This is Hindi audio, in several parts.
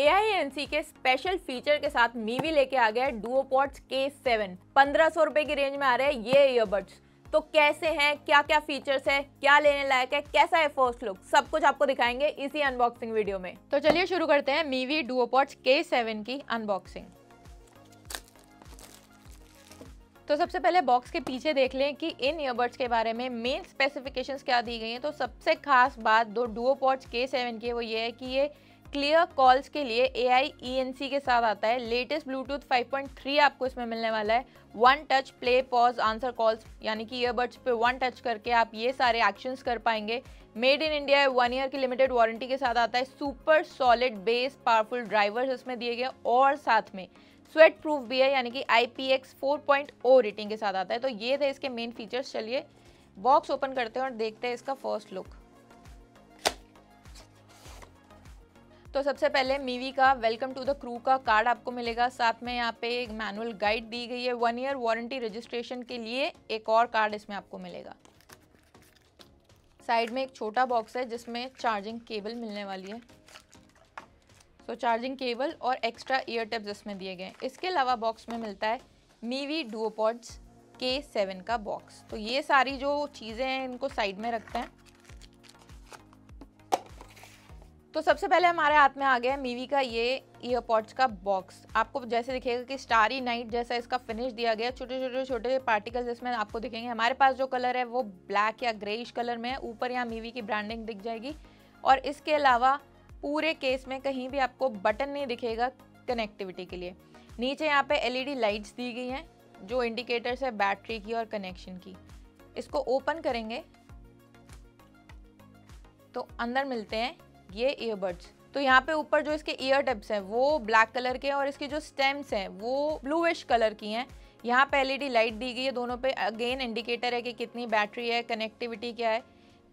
ए के स्पेशल फीचर के साथ मीवी लेके आ गया डुओपॉड्स के सेवन पंद्रह सौ रुपए की रेंज में आ रहे हैं ये ईयरबड्स तो कैसे हैं? क्या क्या फीचर्स है? क्या लेने लायक है? कैसा है फ़र्स्ट लुक सब कुछ आपको दिखाएँगे इसी अनबॉक्सिंग वीडियो में। तो चलिए शुरू करते हैं मीवी डुओपॉड्स के सेवन की अनबॉक्सिंग तो सबसे पहले बॉक्स के पीछे देख लें कि इन ईयरबड्स के बारे में मेन स्पेसिफिकेशंस क्या दी गई हैं। तो सबसे खास बात दो डुओपॉड्स के सेवन की वो ये है कि ये क्लियर कॉल्स के लिए ए आई ई एन सी के साथ आता है। लेटेस्ट ब्लूटूथ 5.3 आपको इसमें मिलने वाला है। One touch play pause answer calls यानी कि ईयरबड्स पे वन टच करके आप ये सारे एक्शंस कर पाएँगे। मेड इन इंडिया है वन ईयर की लिमिटेड वारंटी के साथ आता है। Super solid bass powerful drivers इसमें दिए गए और साथ में स्वेट प्रूफ भी है, यानी कि आई पी एक्स रेटिंग के साथ आता है। तो ये थे इसके मेन फीचर्स चलिए बॉक्स ओपन करते हैं और देखते हैं इसका फ़र्स्ट लुक तो सबसे पहले मीवी का वेलकम टू द क्रू का कार्ड आपको मिलेगा। साथ में यहाँ पे एक मैनुअल गाइड दी गई है। वन ईयर वारंटी रजिस्ट्रेशन के लिए एक और कार्ड इसमें आपको मिलेगा। साइड में एक छोटा बॉक्स है जिसमें चार्जिंग केबल मिलने वाली है। तो चार्जिंग केबल और एक्स्ट्रा ईयर टिप्स इसमें दिए गए हैं। इसके अलावा बॉक्स में मिलता है मीवी डुओपॉड्स के सेवन का बॉक्स तो ये सारी जो चीज़ें हैं, इनको साइड में रखते हैं। तो सबसे पहले हमारे हाथ में आ गया है मीवी का ये ईयरपॉड्स का बॉक्स आपको जैसे दिखेगा कि स्टारी नाइट जैसा इसका फिनिश दिया गया। छोटे छोटे छोटे पार्टिकल्स इसमें आपको दिखेंगे। हमारे पास जो कलर है वो ब्लैक या ग्रेइश कलर में है। ऊपर यहाँ मीवी की ब्रांडिंग दिख जाएगी। और इसके अलावा पूरे केस में कहीं भी आपको बटन नहीं दिखेगा कनेक्टिविटी के लिए। नीचे यहाँ पे एलईडी लाइट्स दी गई हैं, जो इंडिकेटर्स है बैटरी की और कनेक्शन की। इसको ओपन करेंगे। तो अंदर मिलते हैं। ये ईयरबड्स तो यहाँ पे ऊपर जो इसके ईयर टिप्स हैं, वो ब्लैक कलर के हैं और इसकी जो स्टेम्स हैं, वो ब्लूइश कलर की हैं। यहाँ पे एलईडी लाइट दी गई है दोनों पे। अगेन इंडिकेटर है कि कितनी बैटरी है कनेक्टिविटी क्या है।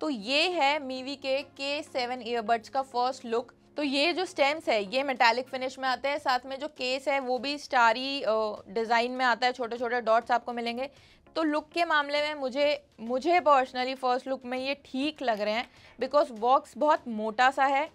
तो ये है मीवी के के सेवन ईयरबड्स का फ़र्स्ट लुक तो ये जो स्टेम्स है, ये मेटालिक फिनिश में आते हैं। साथ में जो केस है, वो भी स्टारी डिज़ाइन में आता है। छोटे छोटे डॉट्स आपको मिलेंगे। तो लुक के मामले में मुझे मुझे पर्सनली फ़र्स्ट लुक में ये ठीक लग रहे हैं बिकॉज़ बॉक्स बहुत मोटा सा है,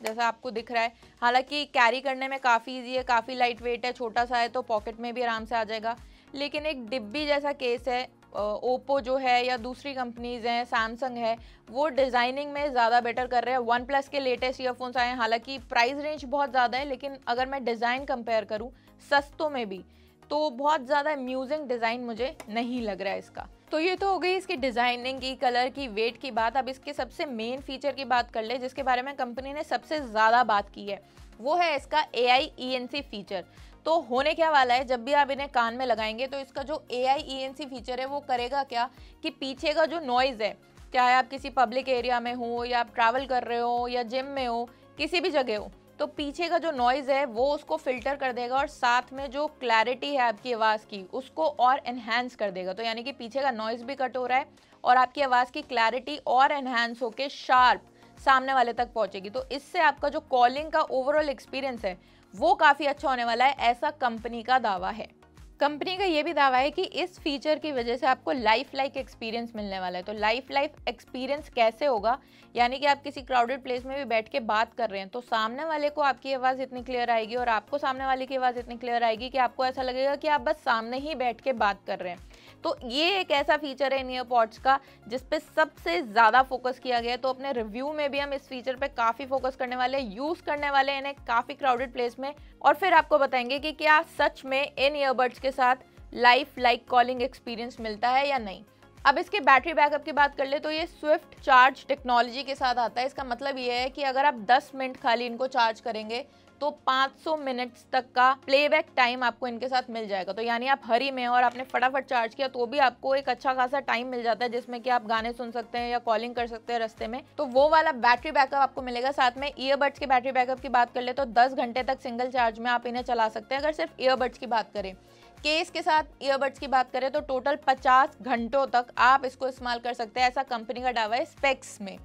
जैसा आपको दिख रहा है। हालाँकि कैरी करने में काफ़ी इजी है, काफ़ी लाइट वेट है, छोटा सा है तो पॉकेट में भी आराम से आ जाएगा। लेकिन एक डिब्बी जैसा केस है ओप्पो जो है या दूसरी कंपनीज़ हैं सैमसंग है, वो डिज़ाइनिंग में ज़्यादा बेटर कर रहे हैं। वन प्लस के लेटेस्ट ईयरफोन्स आए हैं। हालाँकि प्राइस रेंज बहुत ज़्यादा है, लेकिन अगर मैं डिज़ाइन कंपेयर करूँ, सस्तों में भी तो बहुत ज़्यादा अम्यूजिंग डिज़ाइन मुझे नहीं लग रहा है इसका। तो ये तो हो गई इसकी डिज़ाइनिंग की कलर की वेट की बात। अब इसके सबसे मेन फीचर की बात कर ले, जिसके बारे में कंपनी ने सबसे ज़्यादा बात की है, वो है इसका ए आई ई एन सी फीचर तो होने क्या वाला है? जब भी आप इन्हें कान में लगाएँगे तो इसका जो ए आई ई एन सी फीचर है, वो करेगा क्या? कि पीछे का जो नॉइज़ है, चाहे आप किसी पब्लिक एरिया में हो, या आप ट्रैवल कर रहे हो, या जिम में हो, किसी भी जगह हो तो पीछे का जो नॉइज़ है, वो उसको फ़िल्टर कर देगा और साथ में जो क्लैरिटी है आपकी आवाज़ की, उसको और इन्हेंस कर देगा। तो यानी कि पीछे का नॉइज़ भी कट हो रहा है और आपकी आवाज़ की क्लैरिटी और इन्हेंस होकर शार्प सामने वाले तक पहुँचेगी। तो इससे आपका जो कॉलिंग का ओवरऑल एक्सपीरियंस है, वो काफ़ी अच्छा होने वाला है, ऐसा कंपनी का दावा है। कंपनी का ये भी दावा है कि इस फीचर की वजह से आपको लाइफ लाइक एक्सपीरियंस मिलने वाला है। तो लाइफ लाइफ एक्सपीरियंस कैसे होगा? यानी कि आप किसी क्राउडेड प्लेस में भी बैठ के बात कर रहे हैं तो सामने वाले को आपकी आवाज़ इतनी क्लियर आएगी और आपको सामने वाले की आवाज़ इतनी क्लियर आएगी कि आपको ऐसा लगेगा कि आप बस सामने ही बैठ के बात कर रहे हैं। तो ये एक ऐसा फीचर है इन ईयरपॉड्स का, जिस पे सबसे ज़्यादा फोकस किया गया तो अपने रिव्यू में भी हम इस फीचर पे काफ़ी फोकस करने वाले यूज़ करने वाले इन्हें काफ़ी क्राउडेड प्लेस में। और फिर आपको बताएँगे कि क्या सच में इन ईयरबड्स के साथ लाइफ लाइक कॉलिंग एक्सपीरियंस मिलता है या नहीं। अब इसके बैटरी बैकअप की बात कर ले तो ये स्विफ्ट चार्ज टेक्नोलॉजी के साथ आता है। इसका मतलब ये है कि अगर आप 10 मिनट खाली इनको चार्ज करेंगे तो 500 मिनट्स तक का प्लेबैक टाइम आपको इनके साथ मिल जाएगा। तो यानी आप हरी में और आपने फटाफट चार्ज किया तो भी आपको एक अच्छा खासा टाइम मिल जाता है, जिसमें कि आप गाने सुन सकते हैं या कॉलिंग कर सकते हैं रस्ते में। तो वो वाला बैटरी बैकअप आपको मिलेगा। साथ में ईयरबड्स के बैटरी बैकअप की बात कर ले तो दस घंटे तक सिंगल चार्ज में आप इन्हें चला सकते हैं, अगर सिर्फ़ ईयरबड्स की बात करें। केस के साथ ईयरबड्स की बात करें तो टोटल 50 घंटों तक आप इसको इस्तेमाल कर सकते हैं, ऐसा कंपनी का दावा है स्पेक्स में।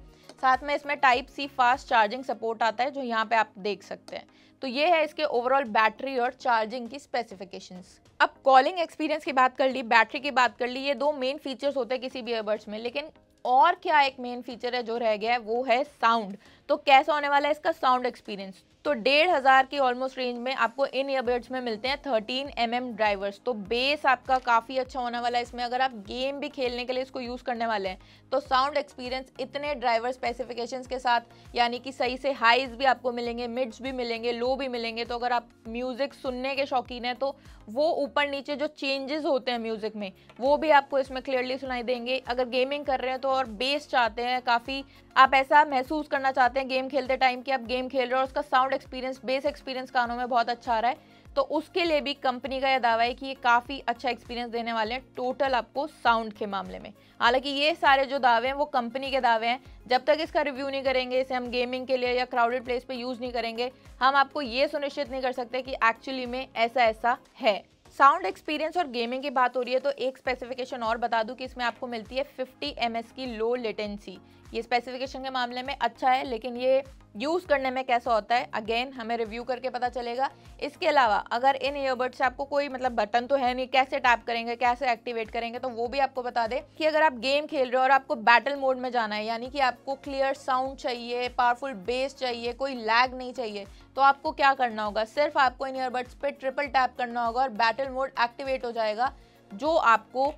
साथ में इसमें type C fast charging support आता है, जो यहाँ पे आप देख सकते हैं। तो ये है इसके ओवरऑल बैटरी और चार्जिंग की स्पेसिफिकेशंस अब कॉलिंग एक्सपीरियंस की बात कर ली बैटरी की बात कर ली, ये दो मेन फीचर्स होते हैं किसी भी ईयरबड्स में, लेकिन और क्या एक मेन फीचर है जो रह गया है, वो है साउंड तो कैसा होने वाला है इसका साउंड एक्सपीरियंस तो डेढ़ हज़ार की ऑलमोस्ट रेंज में आपको इन ईयरबड्स में मिलते हैं थर्टीन एम एम ड्राइवर्स तो बेस आपका काफ़ी अच्छा होने वाला है इसमें। अगर आप गेम भी खेलने के लिए इसको यूज़ करने वाले हैं तो साउंड एक्सपीरियंस इतने ड्राइवर स्पेसिफिकेशंस के साथ, यानी कि सही से हाइज भी आपको मिलेंगे मिड्स भी मिलेंगे लो भी मिलेंगे। तो अगर आप म्यूज़िक सुनने के शौकीन हैं तो वो ऊपर नीचे जो चेंजेस होते हैं म्यूज़िक में, वो भी आपको इसमें क्लियरली सुनाई देंगे। अगर गेमिंग कर रहे हैं तो और बेस चाहते हैं, काफ़ी आप ऐसा महसूस करना चाहते हैं गेम खेलते टाइम कि, आप गेम खेल रहे हो और उसका साउंड एक्सपीरियंस बेस एक्सपीरियंस कानों में बहुत अच्छा आ रहा है। तो उसके लिए भी कंपनी का यह दावा है कि ये काफ़ी अच्छा एक्सपीरियंस देने वाले हैं टोटल आपको साउंड के मामले में। हालाँकि ये सारे जो दावे हैं, वो कंपनी के दावे हैं। जब तक इसका रिव्यू नहीं करेंगे, इसे हम गेमिंग के लिए या क्राउडेड प्लेस पे यूज़ नहीं करेंगे, हम आपको ये सुनिश्चित नहीं कर सकते कि एक्चुअली में ऐसा ऐसा है। साउंड एक्सपीरियंस और गेमिंग की बात हो रही है तो एक स्पेसिफिकेशन और बता दूँ कि इसमें आपको मिलती है 50 एम की लो लेटेंसी ये स्पेसिफिकेशन के मामले में अच्छा है, लेकिन ये यूज़ करने में कैसा होता है अगेन हमें रिव्यू करके पता चलेगा। इसके अलावा, अगर इन ईयरबड्स से आपको कोई मतलब बटन तो है नहीं, कैसे टैप करेंगे, कैसे एक्टिवेट करेंगे तो वो भी आपको बता दे कि अगर आप गेम खेल रहे हो और आपको बैटल मोड में जाना है, यानी कि आपको क्लियर साउंड चाहिए पावरफुल बेस चाहिए, कोई लैग नहीं चाहिए तो आपको क्या करना होगा? सिर्फ़ आपको इन ईयरबड्स पर ट्रिपल टैप करना होगा और बैटल मोड एक्टिवेट हो जाएगा, जो आपको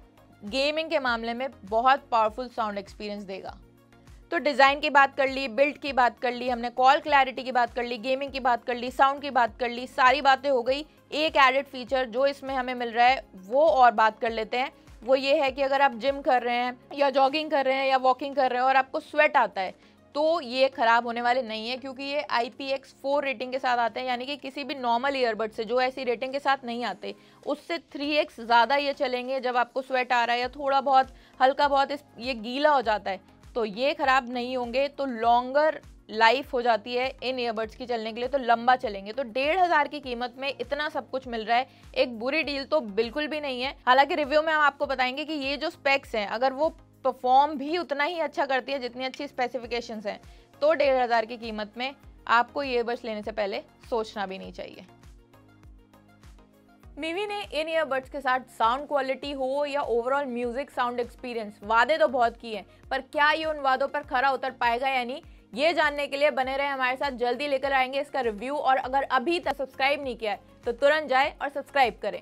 गेमिंग के मामले में बहुत पावरफुल साउंड एक्सपीरियंस देगा। तो डिज़ाइन की बात कर ली, बिल्ड की बात कर ली, हमने कॉल क्लैरिटी की बात कर ली, गेमिंग की बात कर ली, साउंड की बात कर ली, सारी बातें हो गई। एक एडेड फीचर जो इसमें हमें मिल रहा है, वो और बात कर लेते हैं। वो ये है कि अगर आप जिम कर रहे हैं या जॉगिंग कर रहे हैं या वॉकिंग कर रहे हैं और आपको स्वेट आता है तो ये ख़राब होने वाले नहीं है क्योंकि ये I P X four rating के साथ आते हैं। यानी कि किसी भी नॉर्मल ईयरबड से जो ऐसी रेटिंग के साथ नहीं आते, उससे थ्री एक्स ज़्यादा ये चलेंगे जब आपको स्वेट आ रहा है या थोड़ा बहुत, हल्का बहुत इस, ये गीला हो जाता है। तो ये ख़राब नहीं होंगे तो लॉन्गर लाइफ हो जाती है इन ईयरबड्स की चलने के लिए तो लंबा चलेंगे। तो डेढ़ हज़ार की कीमत में इतना सब कुछ मिल रहा है। एक बुरी डील तो बिल्कुल भी नहीं है। हालाँकि रिव्यू में हम आपको बताएँगे कि ये जो स्पेक्स हैं, अगर वो परफॉर्म भी उतना ही अच्छा करती है, जितनी अच्छी स्पेसिफिकेशन हैं तो डेढ़ हज़ार की कीमत में आपको ईयरबड्स लेने से पहले सोचना भी नहीं चाहिए। मीवी ने इन ईयरबड्स के साथ साउंड क्वालिटी हो या ओवरऑल म्यूज़िक साउंड एक्सपीरियंस वादे तो बहुत किए हैं, पर क्या ये उन वादों पर खरा उतर पाएगा या नहीं, ये जानने के लिए बने रहे हमारे साथ, जल्दी लेकर आएँगे इसका रिव्यू और अगर अभी तक सब्सक्राइब नहीं किया है तो तुरंत जाए और सब्सक्राइब करें।